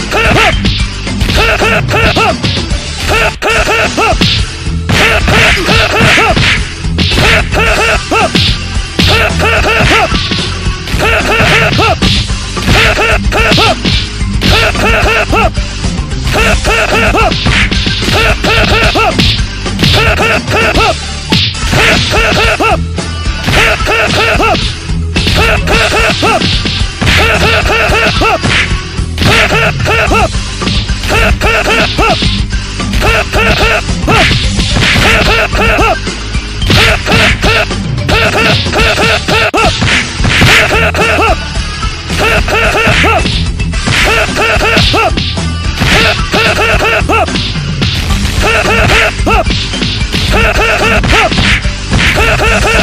Ha ha ha!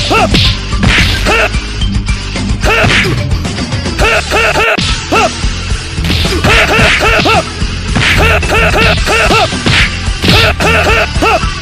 Huh! Ha ha ha!